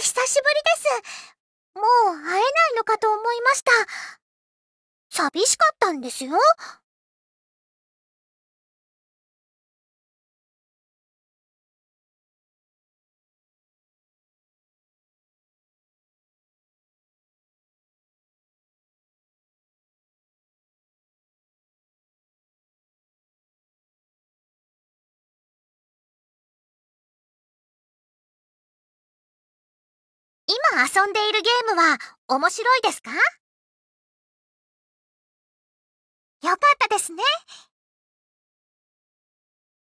久しぶりです。もう会えないのかと思いました。寂しかったんですよ。今遊んでいるゲームは面白いですか？よかったですね。